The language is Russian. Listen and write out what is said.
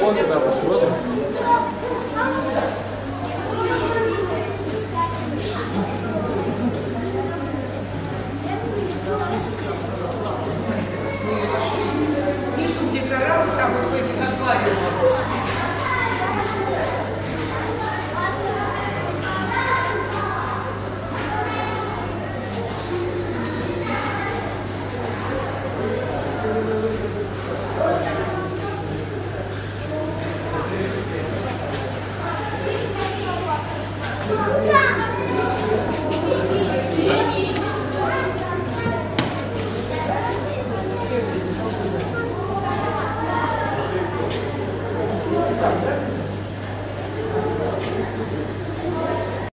фото, да, посмотрим. Stop.